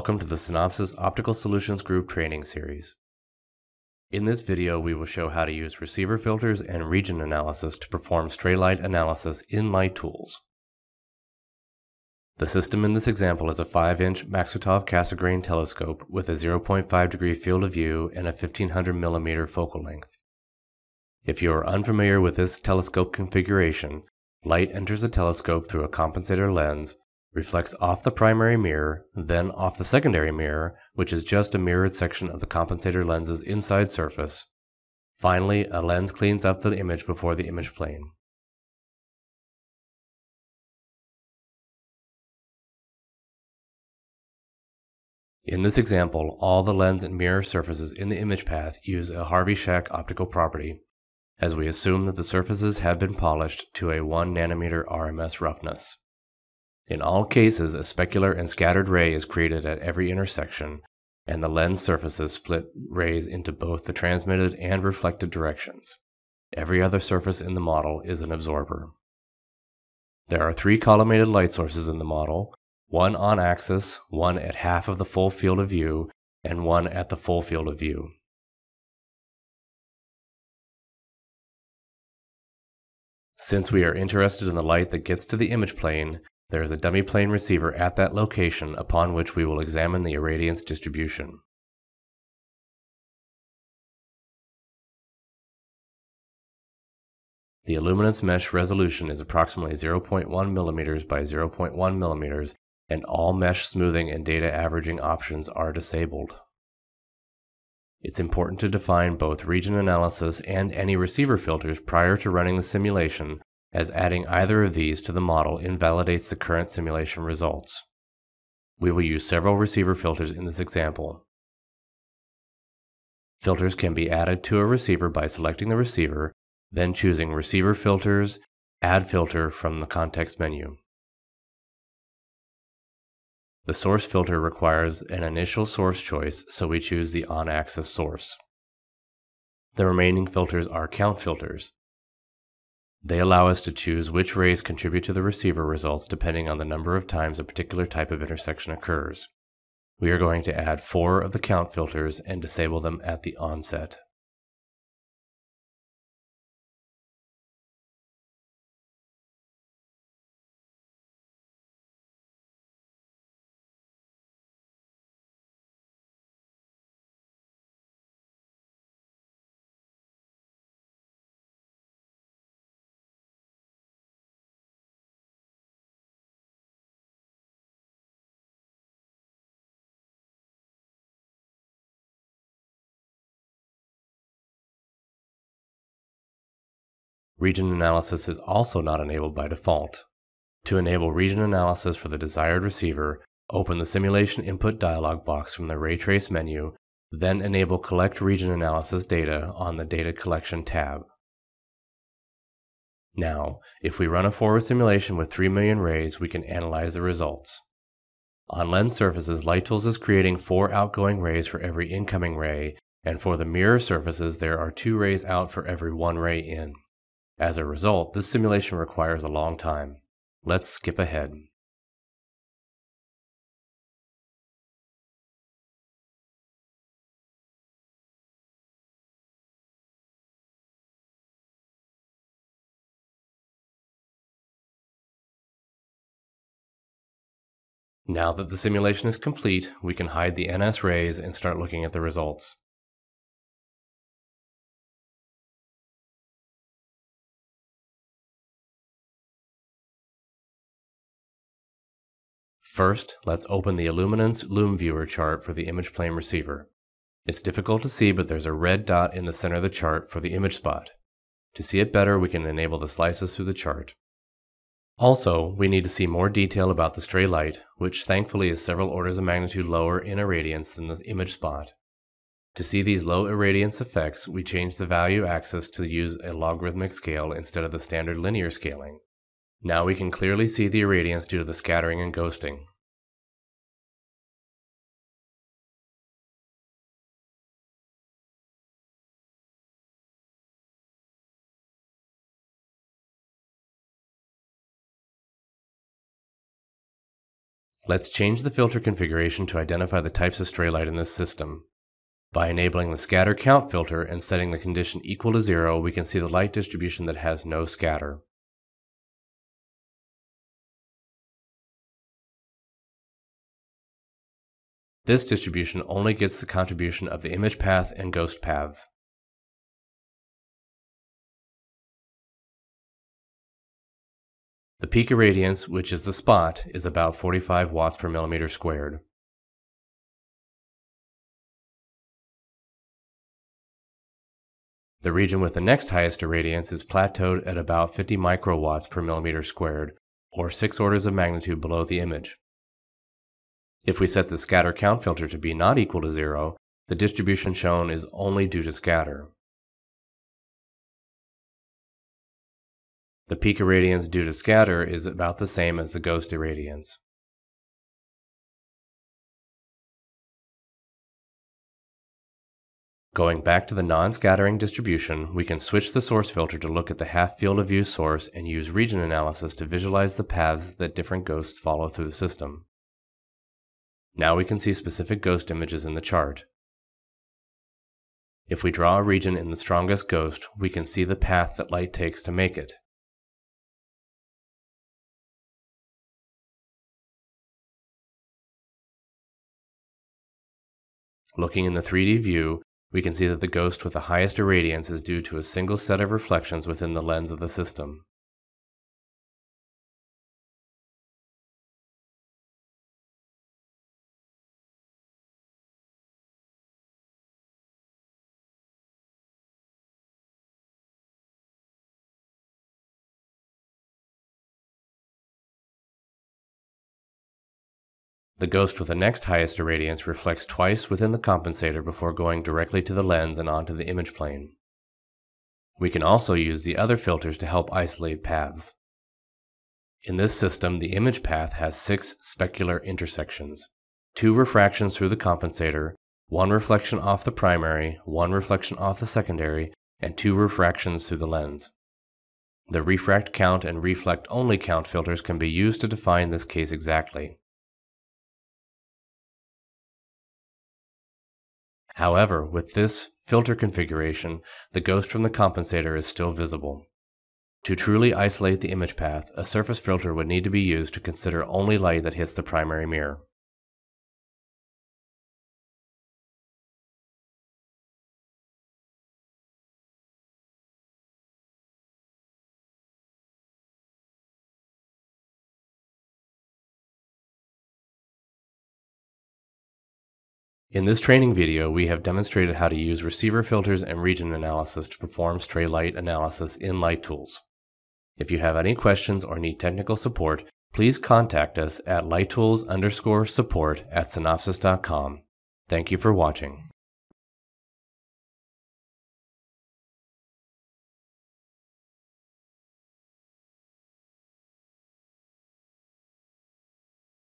welcome to the Synopsys Optical Solutions Group training series. In this video, we will show how to use receiver filters and region analysis to perform stray light analysis in LightTools. The system in this example is a 5-inch Maksutov Cassegrain telescope with a 0.5 degree field of view and a 1500 mm focal length. If you are unfamiliar with this telescope configuration, light enters the telescope through a compensator lens reflects off the primary mirror, then off the secondary mirror, which is just a mirrored section of the compensator lens's inside surface. Finally, a lens cleans up the image before the image plane. In this example, all the lens and mirror surfaces in the image path use a Harvey-Shack optical property, as we assume that the surfaces have been polished to a 1 nanometer RMS roughness. In all cases, a specular and scattered ray is created at every intersection, and the lens surfaces split rays into both the transmitted and reflected directions. Every other surface in the model is an absorber. There are three collimated light sources in the model, one on axis, one at half of the full field of view, and one at the full field of view. Since we are interested in the light that gets to the image plane, there is a dummy plane receiver at that location upon which we will examine the irradiance distribution. The illuminance mesh resolution is approximately 0.1 mm by 0.1 mm and all mesh smoothing and data averaging options are disabled. It's important to define both region analysis and any receiver filters prior to running the simulation as adding either of these to the model invalidates the current simulation results. We will use several receiver filters in this example. Filters can be added to a receiver by selecting the receiver, then choosing Receiver Filters, Add Filter from the context menu. The source filter requires an initial source choice, so we choose the on-axis source. The remaining filters are count filters, they allow us to choose which rays contribute to the receiver results depending on the number of times a particular type of intersection occurs. We are going to add four of the count filters and disable them at the onset. Region analysis is also not enabled by default. To enable region analysis for the desired receiver, open the Simulation Input dialog box from the Ray Trace menu, then enable Collect Region Analysis Data on the Data Collection tab. Now, if we run a forward simulation with 3 million rays, we can analyze the results. On lens surfaces, LightTools is creating 4 outgoing rays for every incoming ray, and for the mirror surfaces, there are 2 rays out for every 1 ray in. As a result, this simulation requires a long time. Let's skip ahead. Now that the simulation is complete, we can hide the NS rays and start looking at the results. First, let's open the Illuminance LumViewer chart for the image plane receiver. It's difficult to see, but there's a red dot in the center of the chart for the image spot. To see it better, we can enable the slices through the chart. Also, we need to see more detail about the stray light, which thankfully is several orders of magnitude lower in irradiance than the image spot. To see these low irradiance effects, we change the value axis to use a logarithmic scale instead of the standard linear scaling. Now we can clearly see the irradiance due to the scattering and ghosting. Let's change the filter configuration to identify the types of stray light in this system. By enabling the scatter count filter and setting the condition equal to zero, we can see the light distribution that has no scatter. This distribution only gets the contribution of the image path and ghost paths. The peak irradiance, which is the spot, is about 45 watts per millimeter squared. The region with the next highest irradiance is plateaued at about 50 microwatts per millimeter squared, or 6 orders of magnitude below the image. If we set the scatter count filter to be not equal to zero, the distribution shown is only due to scatter. The peak irradiance due to scatter is about the same as the ghost irradiance. Going back to the non-scattering distribution, we can switch the source filter to look at the half field of view source and use region analysis to visualize the paths that different ghosts follow through the system. Now we can see specific ghost images in the chart. If we draw a region in the strongest ghost, we can see the path that light takes to make it. Looking in the 3D view, we can see that the ghost with the highest irradiance is due to a single set of reflections within the lens of the system. The ghost with the next highest irradiance reflects twice within the compensator before going directly to the lens and onto the image plane. We can also use the other filters to help isolate paths. In this system, the image path has six specular intersections, two refractions through the compensator, one reflection off the primary, one reflection off the secondary, and two refractions through the lens. The refract count and reflect only count filters can be used to define this case exactly. However, with this filter configuration, the ghost from the compensator is still visible. To truly isolate the image path, a surface filter would need to be used to consider only light that hits the primary mirror. In this training video, we have demonstrated how to use receiver filters and region analysis to perform stray light analysis in LightTools. If you have any questions or need technical support, please contact us at lighttools underscore support at synopsys.com. Thank you for watching.